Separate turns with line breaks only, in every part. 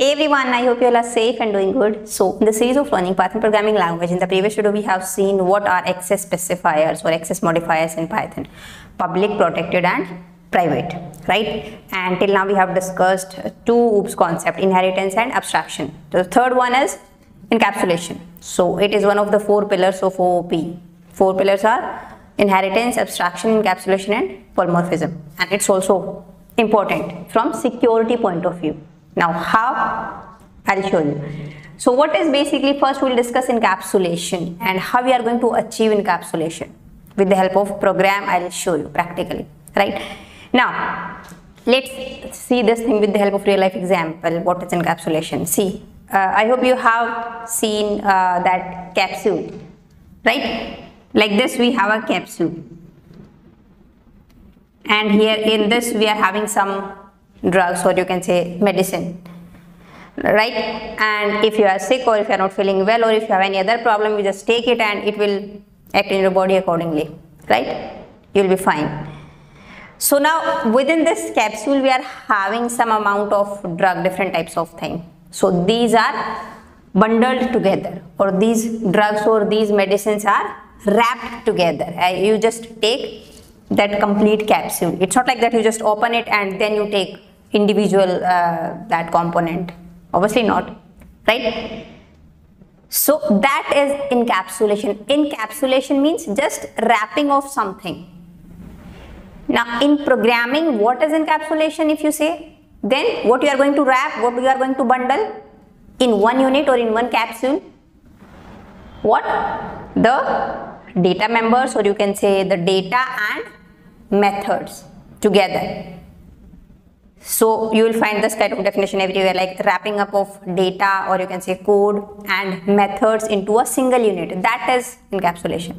Hey everyone, I hope you all are safe and doing good. So in the series of learning Python programming language, in the previous video we have seen what are access specifiers or access modifiers in Python. Public, protected and private, right? And till now we have discussed two OOPS concept, inheritance and abstraction. The third one is encapsulation. So it is one of the four pillars of OOP. Four pillars are inheritance, abstraction, encapsulation and polymorphism. And it's also important from security point of view. Now how? I'll show you. So what is basically first we'll discuss encapsulation and how we are going to achieve encapsulation. With the help of program I'll show you practically, right? Now let's see this thing with the help of real life example. What is encapsulation? See, uh, I hope you have seen uh, that capsule, right? Like this we have a capsule and here in this we are having some drugs or you can say medicine. Right? And if you are sick or if you are not feeling well or if you have any other problem you just take it and it will act in your body accordingly. Right? You will be fine. So now within this capsule we are having some amount of drug different types of thing. So these are bundled together or these drugs or these medicines are wrapped together. Uh, you just take that complete capsule. It's not like that you just open it and then you take individual uh, that component. Obviously not right? So that is encapsulation. Encapsulation means just wrapping of something. Now in programming what is encapsulation if you say? Then what you are going to wrap what you are going to bundle? In one unit or in one capsule? What? The data members or you can say the data and methods together so you will find this kind of definition everywhere like wrapping up of data or you can say code and methods into a single unit. That is encapsulation.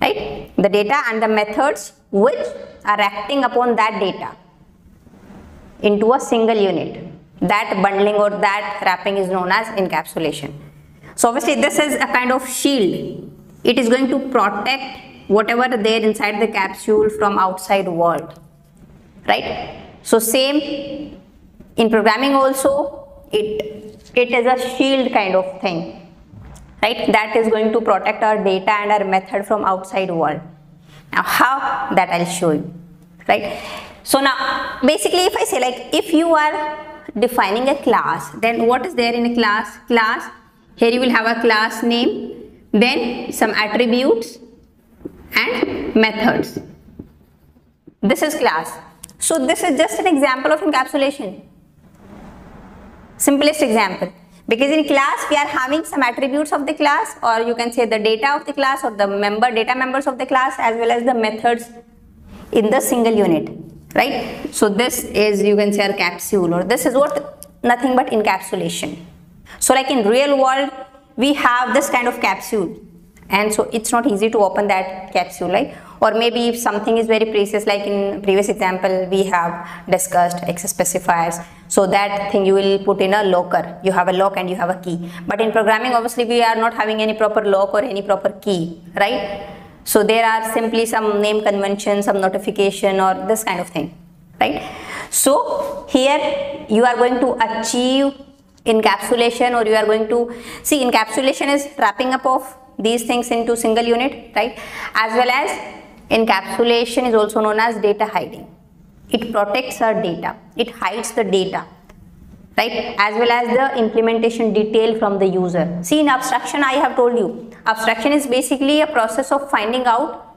Right? The data and the methods which are acting upon that data into a single unit. That bundling or that wrapping is known as encapsulation. So obviously this is a kind of shield. It is going to protect whatever there inside the capsule from outside world. Right? So same in programming also it it is a shield kind of thing right? That is going to protect our data and our method from outside world. Now how? That I'll show you right. So now basically if I say like if you are defining a class then what is there in a class? Class here you will have a class name then some attributes and methods. This is class so this is just an example of encapsulation. Simplest example. Because in class we are having some attributes of the class or you can say the data of the class or the member data members of the class as well as the methods in the single unit. Right. So this is you can say a capsule or this is what nothing but encapsulation. So like in real world we have this kind of capsule and so it's not easy to open that capsule right or maybe if something is very precious like in previous example we have discussed access specifiers. So that thing you will put in a locker. You have a lock and you have a key. But in programming obviously we are not having any proper lock or any proper key right? So there are simply some name convention some notification or this kind of thing right? So here you are going to achieve encapsulation or you are going to see encapsulation is wrapping up of these things into single unit right? As well as Encapsulation is also known as data hiding. It protects our data. It hides the data, right? As well as the implementation detail from the user. See in abstraction I have told you, abstraction is basically a process of finding out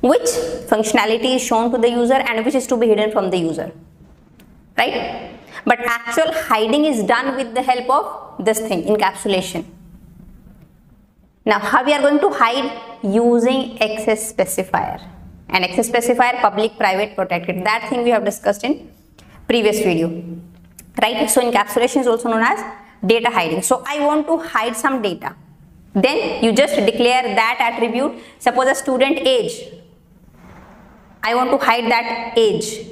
which functionality is shown to the user and which is to be hidden from the user, right? But actual hiding is done with the help of this thing, encapsulation. Now how we are going to hide using access specifier and access specifier public private protected. That thing we have discussed in previous video. Right so encapsulation is also known as data hiding. So I want to hide some data. Then you just declare that attribute. Suppose a student age. I want to hide that age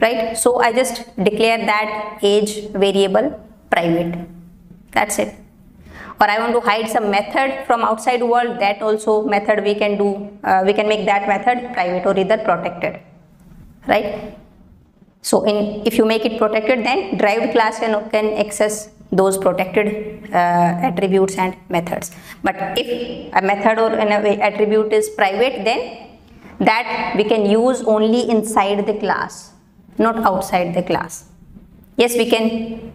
right? So I just declare that age variable private. That's it or I want to hide some method from outside world that also method we can do uh, we can make that method private or either protected right So in if you make it protected, then derived class can, can access those protected uh, attributes and methods. But if a method or an attribute is private, then that we can use only inside the class, not outside the class. Yes, we can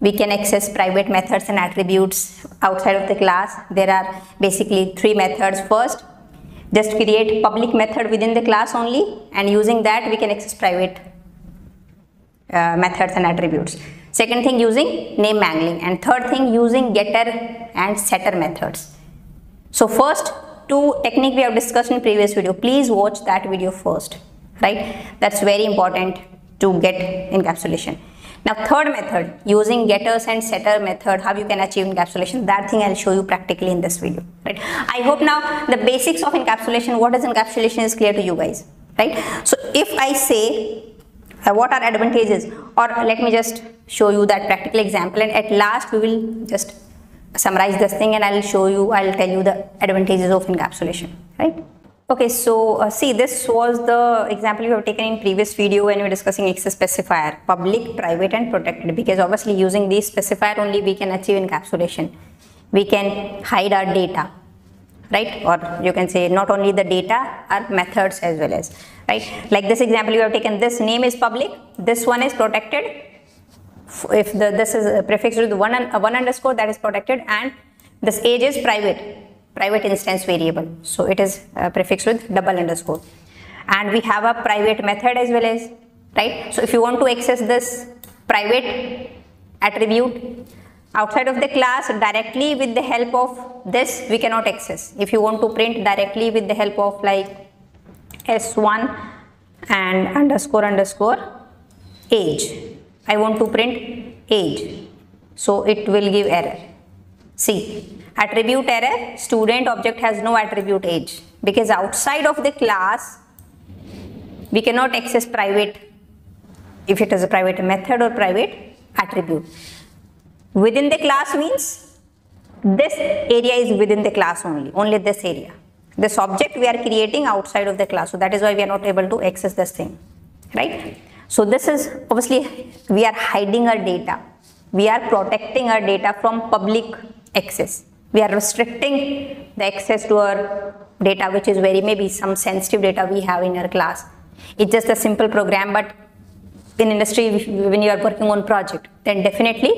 we can access private methods and attributes outside of the class. There are basically three methods. First, just create public method within the class only and using that we can access private uh, methods and attributes. Second thing using name mangling and third thing using getter and setter methods. So first two technique we have discussed in previous video. Please watch that video first, right? That's very important to get encapsulation. Now third method using getters and setter method how you can achieve encapsulation. That thing I'll show you practically in this video right? I hope now the basics of encapsulation what is encapsulation is clear to you guys right? So if I say uh, what are advantages or let me just show you that practical example and at last we will just summarize this thing and I'll show you I'll tell you the advantages of encapsulation right Okay, so uh, see this was the example we have taken in previous video when we were discussing access specifier, public, private and protected because obviously using these specifier only we can achieve encapsulation. We can hide our data, right? Or you can say not only the data, our methods as well as, right? Like this example we have taken, this name is public, this one is protected. If the this is prefixed with one, one underscore that is protected and this age is private private instance variable. So it is uh, prefixed with double underscore. And we have a private method as well as, right? So if you want to access this private attribute outside of the class directly with the help of this, we cannot access. If you want to print directly with the help of like S1 and underscore underscore age. I want to print age. So it will give error. See, Attribute error, student object has no attribute age because outside of the class we cannot access private if it is a private method or private attribute. Within the class means this area is within the class only, only this area. This object we are creating outside of the class. So that is why we are not able to access this thing, right? So this is obviously we are hiding our data. We are protecting our data from public access we are restricting the access to our data which is very maybe some sensitive data we have in our class. It's just a simple program but in industry when you are working on project then definitely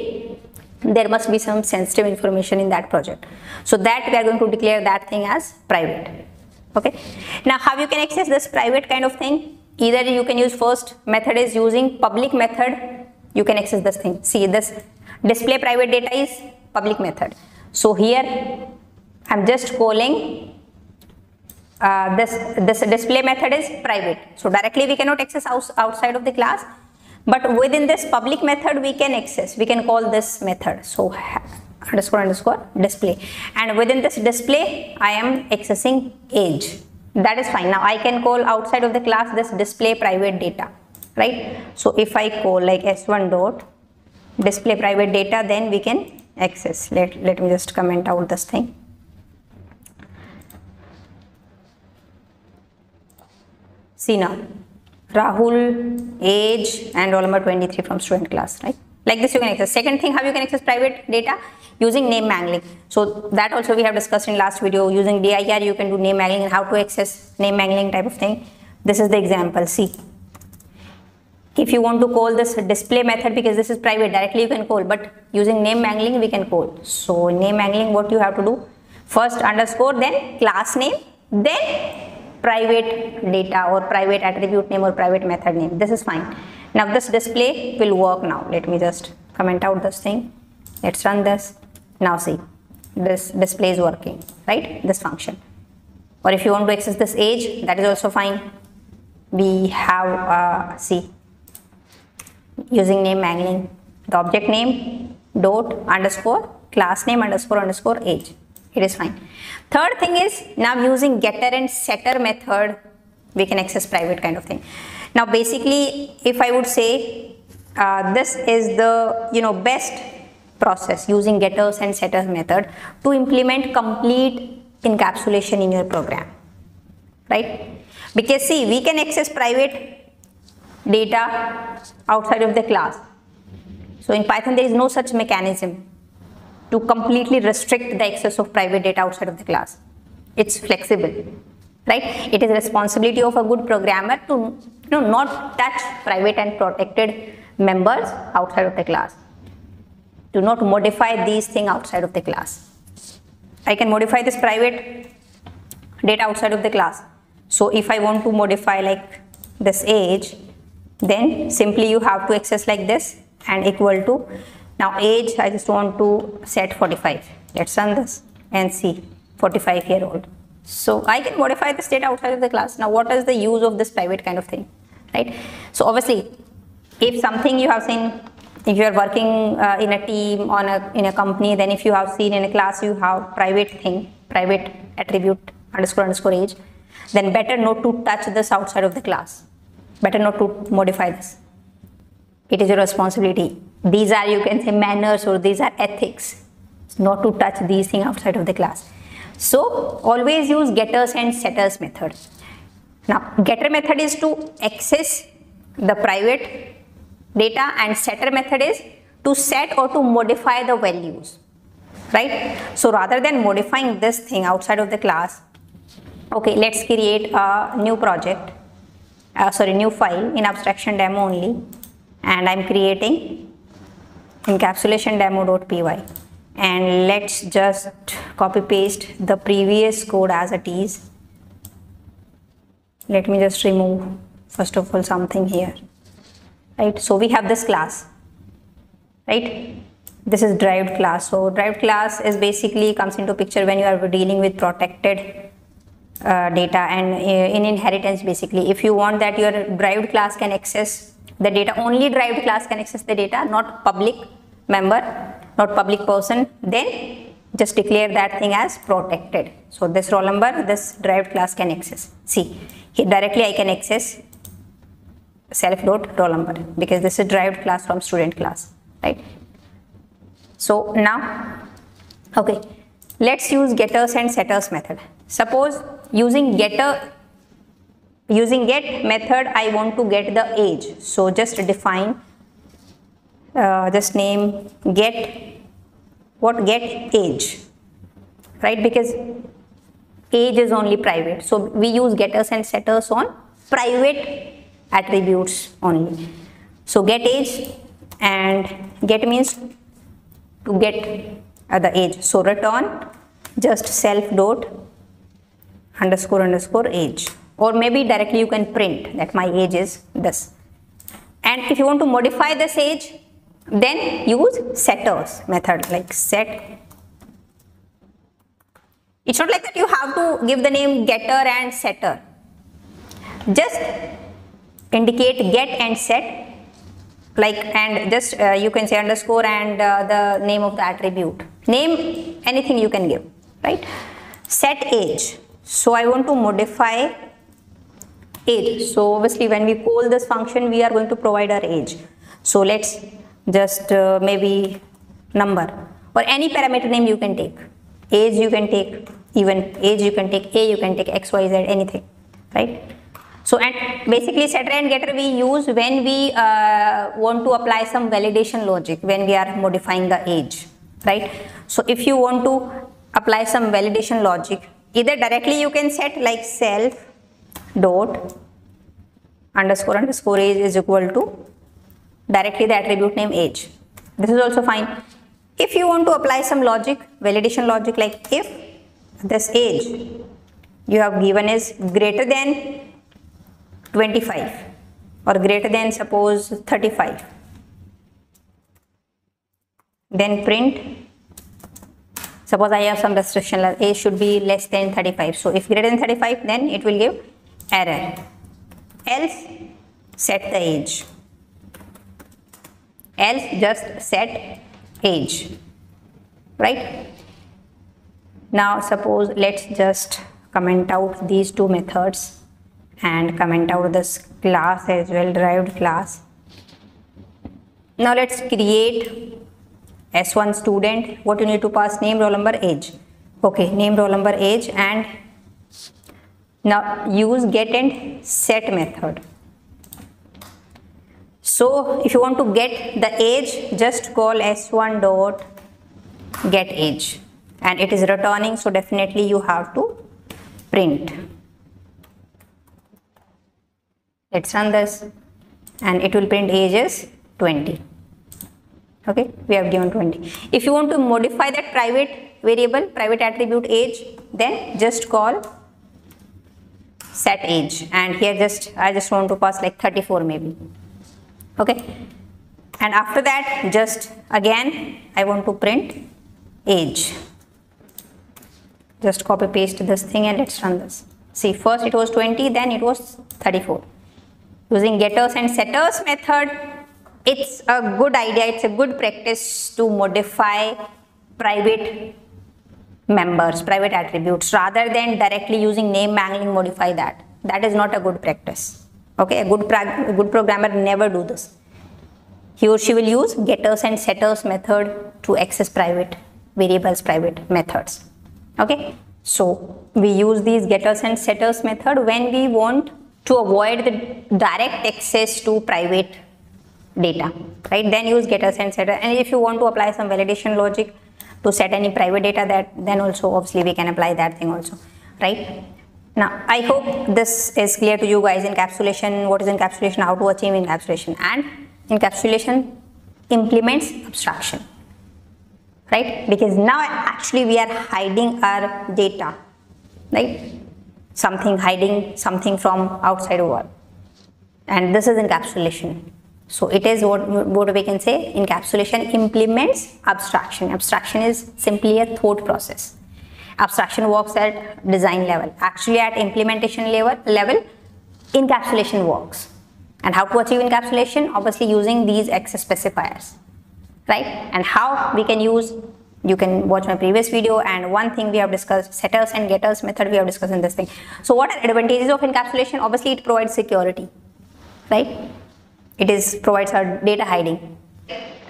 there must be some sensitive information in that project. So that we are going to declare that thing as private. Okay? Now how you can access this private kind of thing? Either you can use first method is using public method you can access this thing. See this display private data is public method so here I'm just calling uh, this, this display method is private. So directly we cannot access outside of the class. But within this public method we can access. We can call this method. So underscore underscore display. And within this display I am accessing age. That is fine. Now I can call outside of the class this display private data. Right. So if I call like s1 dot display private data then we can access. Let, let me just comment out this thing. See now Rahul age and roll number 23 from student class right? Like this you can access. Second thing how you can access private data? Using name mangling. So that also we have discussed in last video. Using dir you can do name mangling and how to access name mangling type of thing. This is the example. See if you want to call this display method because this is private directly you can call but using name mangling we can call. So name mangling what you have to do? First underscore then class name then private data or private attribute name or private method name. This is fine. Now this display will work now. Let me just comment out this thing. Let's run this. Now see this display is working right? This function. Or if you want to access this age that is also fine. We have uh, see using name mangling the object name dot underscore class name underscore underscore age. It is fine. Third thing is now using getter and setter method we can access private kind of thing. Now basically if i would say uh, this is the you know best process using getters and setters method to implement complete encapsulation in your program. Right? Because see we can access private data outside of the class. So in Python, there is no such mechanism to completely restrict the access of private data outside of the class. It's flexible, right? It is responsibility of a good programmer to you know, not touch private and protected members outside of the class. Do not modify these things outside of the class. I can modify this private data outside of the class. So if I want to modify like this age, then simply you have to access like this and equal to now age I just want to set 45 let's run this and see 45 year old so I can modify the state outside of the class. Now what is the use of this private kind of thing right? So obviously if something you have seen if you are working uh, in a team on a in a company then if you have seen in a class you have private thing private attribute underscore underscore age then better not to touch this outside of the class better not to modify this. It is your responsibility. These are you can say manners or these are ethics. It's not to touch these things outside of the class. So always use getters and setters method. Now getter method is to access the private data and setter method is to set or to modify the values right? So rather than modifying this thing outside of the class okay let's create a new project uh, sorry new file in abstraction demo only. And I'm creating encapsulation demo.py and let's just copy paste the previous code as it is. Let me just remove first of all something here. Right? So we have this class. Right? This is derived class. So derived class is basically comes into picture when you are dealing with protected uh, data and uh, in inheritance basically. If you want that your derived class can access the data only derived class can access the data not public member not public person then just declare that thing as protected. So this roll number this derived class can access. See directly i can access self dot roll number because this is derived class from student class right? So now okay. Let's use getters and setters method. Suppose using getter using get method I want to get the age. So just define uh, just name get what get age right? Because age is only private. So we use getters and setters on private attributes only. So get age and get means to get uh, the age. So return just self dot underscore underscore age. Or maybe directly you can print that my age is this. And if you want to modify this age then use setters method like set. It's not like that you have to give the name getter and setter. Just indicate get and set like and just uh, you can say underscore and uh, the name of the attribute. Name anything you can give right? Set age so I want to modify age. So obviously when we call this function, we are going to provide our age. So let's just uh, maybe number or any parameter name you can take. Age you can take, even age you can take, A you can take, X, Y, Z, anything, right? So and basically setter and getter we use when we uh, want to apply some validation logic when we are modifying the age, right? So if you want to apply some validation logic, either directly you can set like self dot underscore underscore age is equal to directly the attribute name age. This is also fine. If you want to apply some logic validation logic like if this age you have given is greater than 25 or greater than suppose 35 then print Suppose I have some restriction, A should be less than 35. So if greater than 35, then it will give error. Else, set the age. Else, just set age. Right? Now, suppose let's just comment out these two methods and comment out this class as well, derived class. Now, let's create S1 student, what you need to pass name, roll number, age. Okay, name, roll number, age and now use get and set method. So if you want to get the age, just call s1 dot get age and it is returning so definitely you have to print. Let's run this and it will print ages 20 okay we have given 20 if you want to modify that private variable private attribute age then just call set age. And here just i just want to pass like 34 maybe. Okay? And after that just again i want to print age. Just copy paste this thing and let's run this. See first it was 20 then it was 34 using getters and setters method it's a good idea it's a good practice to modify private members private attributes rather than directly using name mangling modify that. That is not a good practice. Okay a good good programmer never do this. He or she will use getters and setters method to access private variables private methods. Okay so we use these getters and setters method when we want to avoid the direct access to private data right? Then use getters and setter and if you want to apply some validation logic to set any private data that then also obviously we can apply that thing also right? Now i hope this is clear to you guys. Encapsulation what is encapsulation? How to achieve encapsulation. And encapsulation implements abstraction right? Because now actually we are hiding our data right? Something hiding something from outside world. And this is encapsulation so it is what, what we can say encapsulation implements abstraction. Abstraction is simply a thought process. Abstraction works at design level. Actually at implementation level level encapsulation works. And how to achieve encapsulation? Obviously using these access specifiers right? And how we can use you can watch my previous video and one thing we have discussed setters and getters method we have discussed in this thing. So what are advantages of encapsulation? Obviously it provides security right it is provides our data hiding.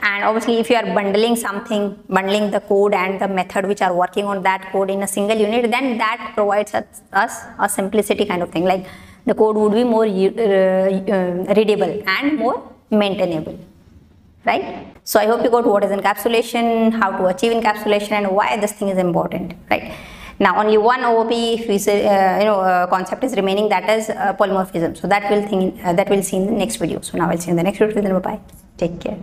And obviously if you are bundling something bundling the code and the method which are working on that code in a single unit then that provides us, us a simplicity kind of thing. Like the code would be more uh, uh, readable and more maintainable. Right? So I hope you got what is encapsulation, how to achieve encapsulation and why this thing is important, right? Now only one OOP uh, you know, uh, concept is remaining that is uh, polymorphism. So that will think uh, that will see in the next video. So now I'll see you in the next video. Then bye bye. Take care.